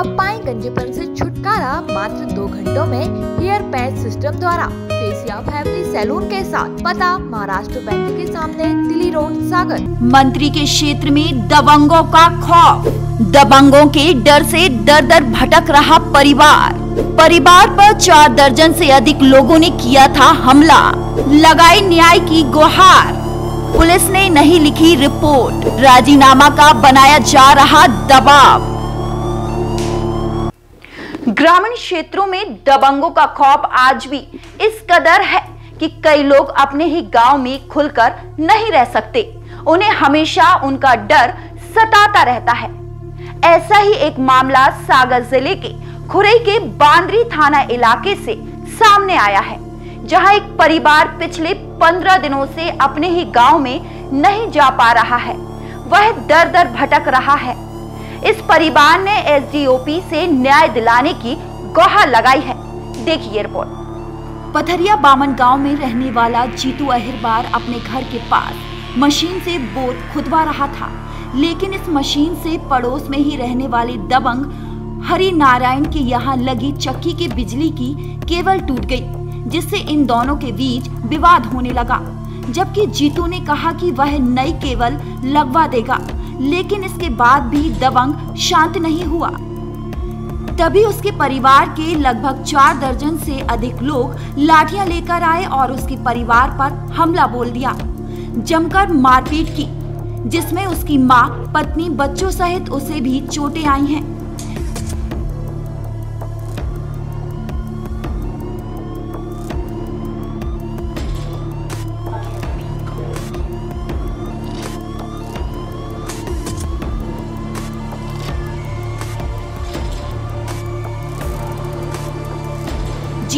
अब पाए गंजेपन से छुटकारा मात्र दो घंटों में हेयर पैच सिस्टम द्वारा। फेसिया फैमिली सैलून के साथ पता, महाराष्ट्र बैंक के सामने, दिल्ली रोड, सागर। मंत्री के क्षेत्र में दबंगों का खौफ। दबंगों के डर से दर दर भटक रहा परिवार। परिवार पर चार दर्जन से अधिक लोगों ने किया था हमला। लगाई न्याय की गुहार। पुलिस ने नहीं लिखी रिपोर्ट। राजीनामा का बनाया जा रहा दबाव। ग्रामीण क्षेत्रों में दबंगों का खौफ आज भी इस कदर है कि कई लोग अपने ही गाँव में खुलकर नहीं रह सकते। उन्हें हमेशा उनका डर सताता रहता है। ऐसा ही एक मामला सागर ज़िले के खुरई के बांद्री थाना इलाके से सामने आया है, जहाँ एक परिवार पिछले पंद्रह दिनों से अपने ही गाँव में नहीं जा पा रहा है। वह दर दर भटक रहा है। इस परिवार ने एसडीओपी से न्याय दिलाने की गुहार लगाई है। देखिए रिपोर्ट। पथरिया बामन गाँव में रहने वाला जीतू अहिरबार अपने घर के पास मशीन से बोर खुदवा रहा था। लेकिन इस मशीन से पड़ोस में ही रहने वाले दबंग हरि नारायण के यहाँ लगी चक्की के बिजली की केबल टूट गई, जिससे इन दोनों के बीच विवाद होने लगा। जबकि जीतू ने कहा कि वह नई केबल लगवा देगा। लेकिन इसके बाद भी दबंग शांत नहीं हुआ। तभी उसके परिवार के लगभग चार दर्जन से अधिक लोग लाठियाँ लेकर आए और उसके परिवार पर हमला बोल दिया। जमकर मारपीट की जिसमें उसकी माँ, पत्नी बच्चों सहित उसे भी चोटें आई हैं।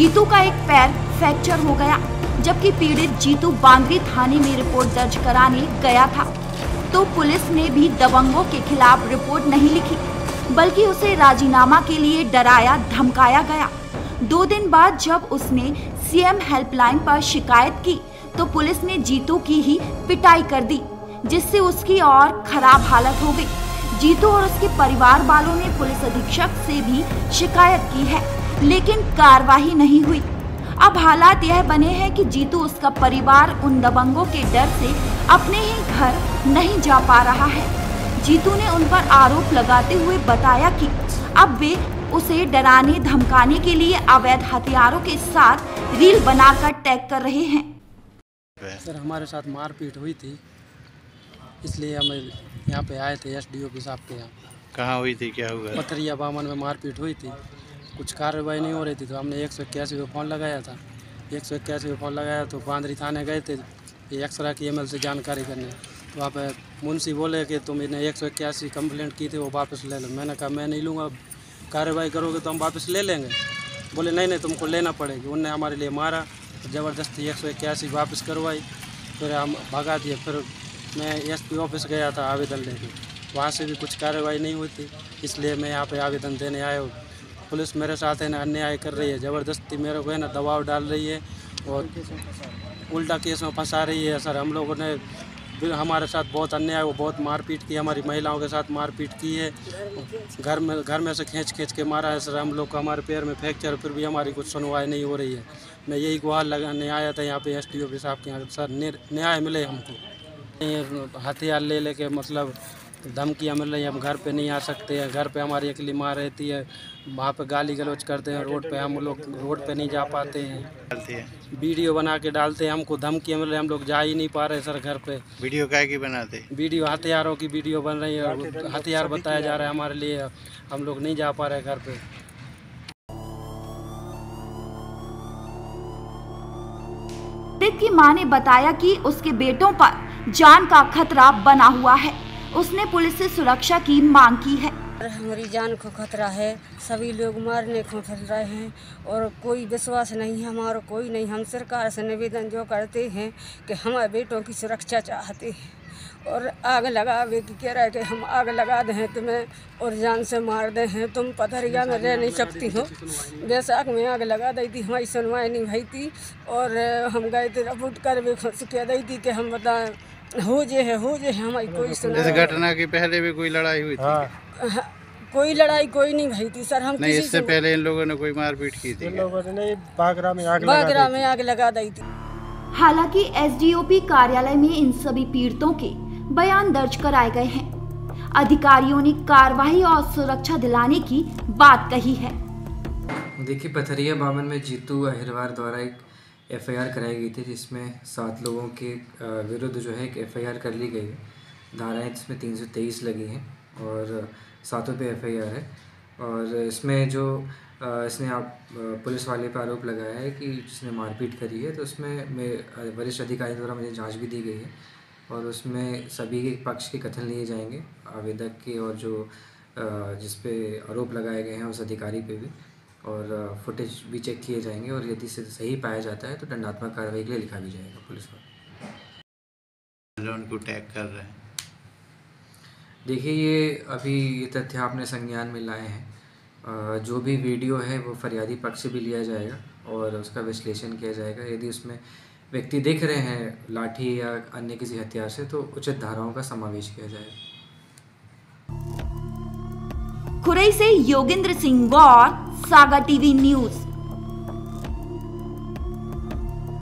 जीतू का एक पैर फ्रैक्चर हो गया, जबकि पीड़ित जीतू बांद्री थाने में रिपोर्ट दर्ज कराने गया था। तो पुलिस ने भी दबंगों के खिलाफ रिपोर्ट नहीं लिखी, बल्कि उसे राजीनामा के लिए डराया, धमकाया गया। दो दिन बाद जब उसने सीएम हेल्पलाइन पर शिकायत की तो पुलिस ने जीतू की ही पिटाई कर दी, जिससे उसकी और खराब हालत हो गई। जीतू और उसके परिवार वालों ने पुलिस अधीक्षक से भी शिकायत की है। लेकिन कार्रवाई नहीं हुई। अब हालात यह बने हैं कि जीतू उसका परिवार उन दबंगों के डर से अपने ही घर नहीं जा पा रहा है। जीतू ने उन पर आरोप लगाते हुए बताया कि अब वे उसे डराने धमकाने के लिए अवैध हथियारों के साथ रील बनाकर टैग कर रहे हैं। सर हमारे साथ मारपीट हुई थी इसलिए हम यहाँ पे आए थे एस डी ओ साहब के यहाँ। कहाँ हुई थी? क्या हुआ? पथरिया बामन में मारपीट हुई थी। कुछ कार्रवाई नहीं हो रही थी तो हमने एक सौ इक्यासी पे फ़ोन लगाया था। एक सौ इक्यासी पे फ़ोन लगाया तो बांदरी थाने गए थे एक्सरा की एम से जानकारी करने। तो वहाँ पर मुंशी बोले कि तुम इन्हें एक सौ इक्यासी कम्प्लेंट की थी, वो वापस ले लो। मैंने कहा, मैं नहीं लूँगा, कार्रवाई करोगे तो हम वापस ले लेंगे। बोले, नहीं नहीं, तुमको लेना पड़ेगी। उनने हमारे लिए मारा, ज़बरदस्ती एक सौ इक्यासी वापस करवाई। फिर हम भगा दिए। फिर मैं एसपी ऑफ़िस गया था आवेदन लेके वहाँ से भी कुछ कार्रवाई नहीं हुई थी, इसलिए मैं यहाँ पे आवेदन देने आया हूँ। पुलिस मेरे साथ है ना, अन्याय कर रही है, ज़बरदस्ती मेरे को है ना दबाव डाल रही है और उल्टा केस में फंसा रही है सर। हम लोगों ने हमारे साथ बहुत अन्याय वो बहुत मारपीट की, हमारी महिलाओं के साथ मारपीट की है। घर में घर में से खींच खींच के मारा है सर। हम लोग को हमारे पैर में फ्रैक्चर, फिर भी हमारी कुछ सुनवाई नहीं हो रही है। मैं यही गुहार लगाने आया था यहाँ पे एस टी साहब के यहाँ। सर न्याय मिले हमको। हथियार ले लेके मतलब धमकियाँ मिल रही हैं हम घर पे नहीं आ सकते हैं घर पे हमारी अकेली माँ रहती है वहाँ पे गाली गलौज करते हैं रोड पे हम लोग रोड पे नहीं जा पाते हैं। है। वीडियो बना के डालते हैं हमको धमकियाँ मिल रही हम लोग जा ही नहीं पा रहे सर घर पे। वीडियो काय की बनाते? वीडियो हथियारों की वीडियो बन रही है हथियार बताया जा रहा है हमारे लिए हम लोग नहीं जा पा रहे घर पे। की माँ ने बताया कि उसके बेटों पर जान का खतरा बना हुआ है। उसने पुलिस से सुरक्षा की मांग की है। हमारी जान को खतरा है, सभी लोग मारने को फिर रहे हैं और कोई विश्वास नहीं है हमारा, कोई नहीं। हम सरकार से निवेदन जो करते हैं कि हमारे बेटों की सुरक्षा चाहते हैं और आग लगावे की कह रहा है कि हम आग लगा दें, तुम्हें और जान से मार दे। हैं तुम पथरिया में रह नहीं सकती हो। बैसाख में आग लगा दी थी, हमारी सुनवाई नहीं भई थी और हम गए थे रिपोर्ट कर भी खुश कह दी थी कि हम बताएँ। हो जे है हो जे है हमारी कोई सुना इस घटना की पहले भी कोई लड़ाई हुई थी? कोई लड़ाई कोई नहीं भई थी सर हम नहीं इससे पहले इन लोगों ने कोई मारपीट की थी? इन लोगों ने बागरा में आग बागरा में आग लगा दी थी। हालाँकि एसडीओपी कार्यालय में इन सभी पीड़ितों के बयान दर्ज कराए गए हैं। अधिकारियों ने कार्रवाई और सुरक्षा दिलाने की बात कही है। देखिए पथरिया बामन में जीतू अहिरवार द्वारा एक एफआईआर कराई गई थी जिसमें सात लोगों के विरुद्ध जो है एक एफआईआर कर ली गई है। धाराएँ इसमें तीन सौ तेईस लगी हैं और सातों पे एफआईआर है। और इसमें जो इसने आप पुलिस वाले पर आरोप लगाया है कि जिसने मारपीट करी है तो उसमें मैं वरिष्ठ अधिकारी द्वारा मुझे जाँच भी दी गई है और उसमें सभी के पक्ष के कथन लिए जाएँगे आवेदक के और जो अ, जिस पे आरोप लगाए गए हैं उस अधिकारी पे भी। और फुटेज भी चेक किए जाएँगे और यदि से सही पाया जाता है तो दंडात्मक कार्रवाई के लिए लिखा भी जाएगा पुलिस को। उनको टैग कर रहे हैं। देखिए ये अभी ये तथ्य आपने संज्ञान में लाए हैं। जो भी वीडियो है वो फरियादी पक्ष से भी लिया जाएगा और उसका विश्लेषण किया जाएगा। यदि उसमें व्यक्ति दिख रहे हैं लाठी या अन्य किसी हथियार से तो उचित धाराओं का समावेश किया जाएगा। खुरई से योगेंद्र सिंह गौर सागा टीवी न्यूज़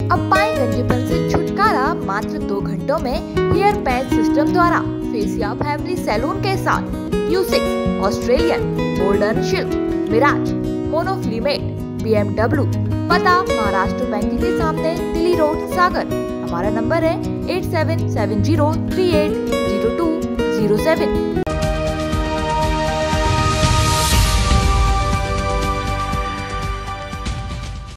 अब पाए गंजेपन से छुटकारा मात्र दो घंटों में हेयर पैच सिस्टम द्वारा। फेसिया फैमिली सैलून के साथ। यूसिक्स ऑस्ट्रेलियन गोल्डन शिल्क मिराज मोनोफ्लीमेट बीएमडब्ल्यू पता महाराष्ट्र बैंक के सामने दिल्ली रोड सागर हमारा नंबर है eight seven seven zero three eight zero two zero seven